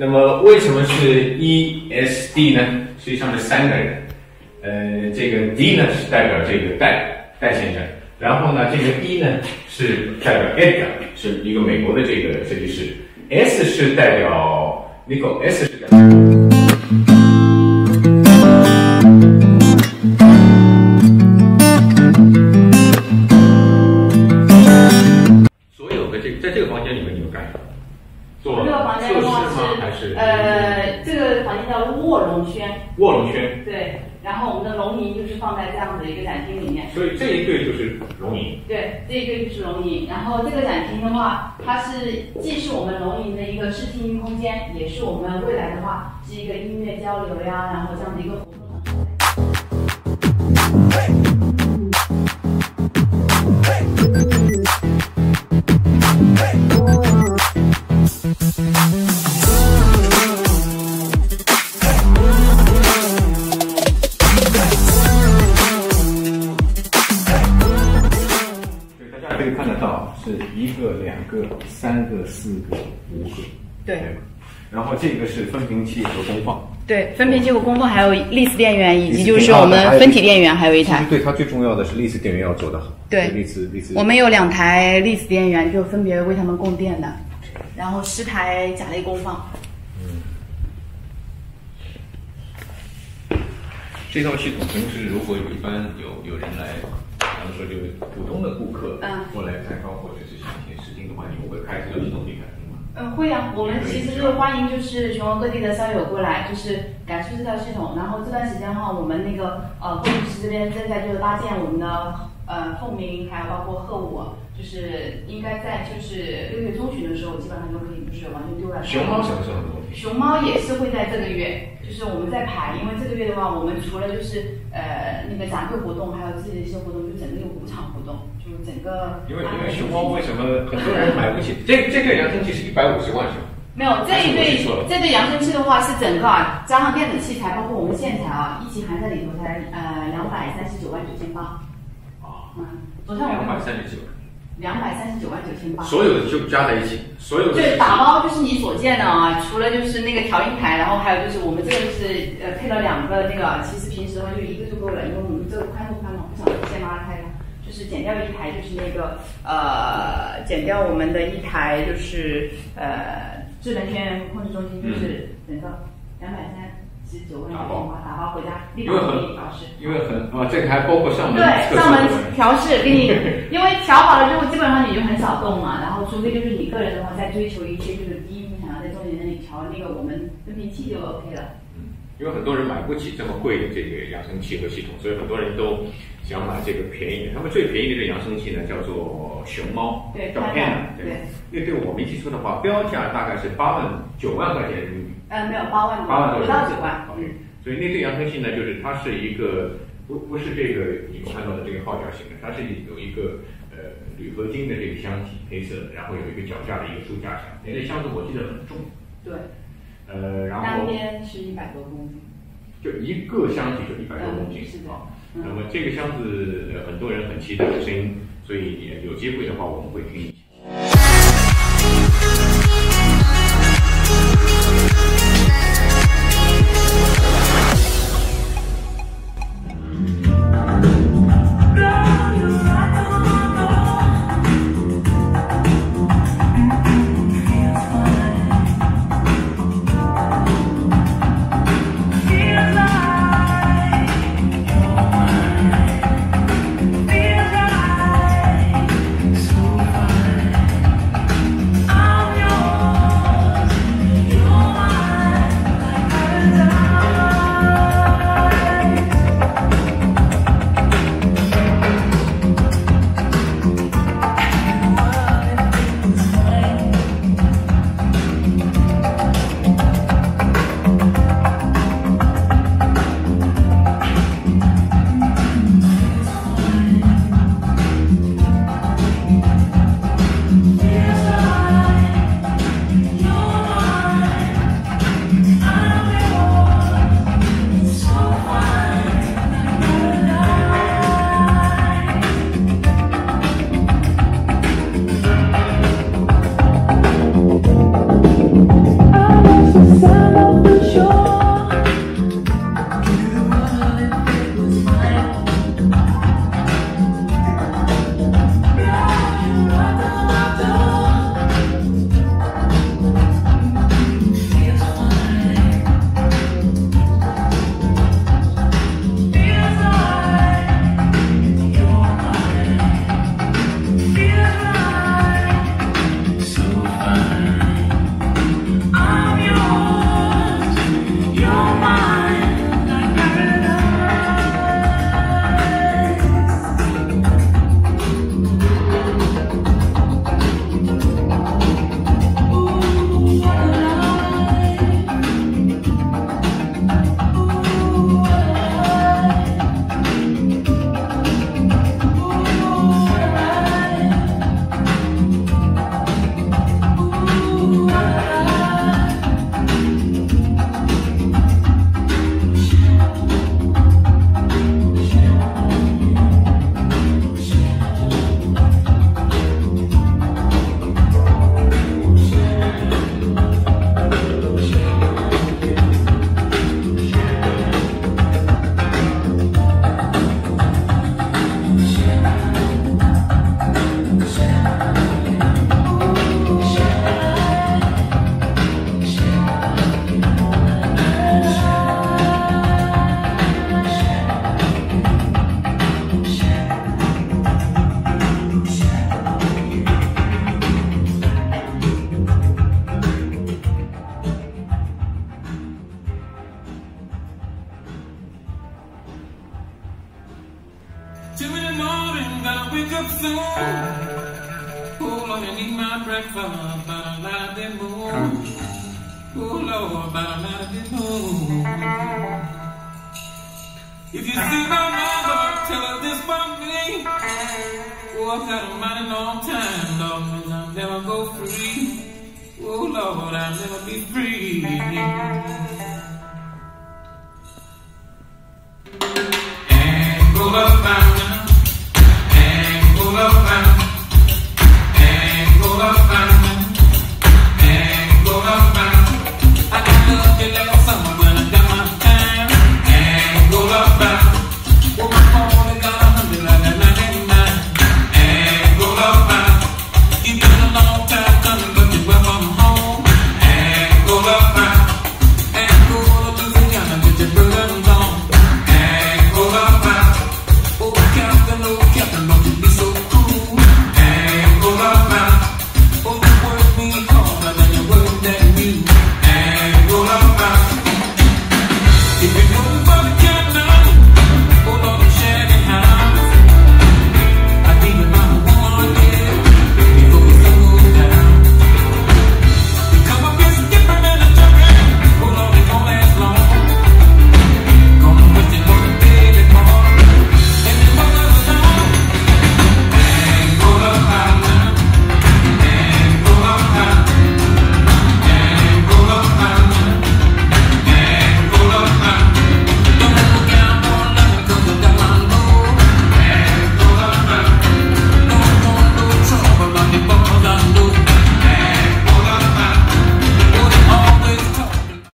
那么为什么是 E S D 呢？实际上是三个人。呃，这个 D 呢是代表这个戴戴先生，然后呢，这个 E 呢是代表 Ed，是一个美国的这个设计师。S 是代表 Nico，S 是代表。展厅里面。所以这一对就是龙吟。对，这一对就是龙吟。然后这个展厅的话，它是既是我们龙吟的一个视听空间，也是我们未来的话是一个音乐交流呀，然后这样的一个活动是一个、两个、三个、四个、五个。对。然后这个是分频器和功放。对，分频器和功放，还有立式电源，以及就是我们分体电源，还有一台。对它最重要的是立式电源要做得好。对立式立式。我们有两台立式电源，就分别为他们供电的，然后十台甲类功放。这套系统平时如果有一般有有人来，比方说就是普通的顾客，嗯过来参观或者是想听试听的话，你们会开这个系统给他听吗？嗯，会啊，我们其实是欢迎就是全国各地的校友过来，就是感受这套系统。然后这段时间的话，我们那个呃工程师这边正在就是搭建我们的呃凤鸣，还有包括鹤舞，就是应该在就是六月中旬的时候，基本上都可以就是完全丢了。熊猫什么时候？熊猫也是会在这个月，就是我们在排，因为这个月的话，我们除了就是呃那个展会活动，还有自己的一些活动，就整个有五场活动，就整个。因为因为熊猫为什么很多人买不起？这这个扬声器是一百五十万是吧？没有这一对这对扬声器的话是整个啊，加上电子器材，包括我们线材啊，一起含在里头才呃两百三十九万九千八。啊，嗯，昨天我两百们三十九，两百三十九万九千八。所有的就加在一起，所有的对，打包就是你所见的啊，除了就是那个调音台，然后还有就是我们这个就是呃配了两个那个，其实平时的话就一个就够了，因为我们这个宽度宽嘛，不想先拉开了，就是减掉一台就是那个呃减掉我们的一台就是呃智能电源控制中心，就是整个两百三十九万九千八打包回家，立马因为很给你调试。因为很啊，这个还包括上门对，上门调试给你，因为调好了之后，基本上你就很少动嘛。然后，除非就是你个人的话，在追求一些就是低音，想要在重点那里调那个我们分频器就 OK 了。嗯，因为很多人买不起这么贵的这个扬声器和系统，所以很多人都想买这个便宜的。他们最便宜的这个扬声器呢，叫做熊猫，叫对它 Pen，对那对我没记错的话，标价大概是八万九万块钱人民币，呃，没有八万多，八万多不到九万。嗯所以那对扬声器呢，就是它是一个不不是这个你们看到的这个号角型的，它是有一个呃铝合金的这个箱体，黑色的，然后有一个脚架的一个书架箱，那个箱子我记得很重，对，呃，然单后边是一百多公斤。就一个箱体就一百多公斤嗯，是的啊。那么这个箱子很多人很期待的声音，所以有机会的话我们会听。love. Two in the morning, gotta wake up soon. Oh Lord, I need my breakfast, but I'm not of the moon. Oh Lord, but I'm not of the moon. If you see my mother, tell her this for me. Oh, I've got a mighty long time, Lord, and I'll never go free. Oh Lord, I'll never be free. Angle of my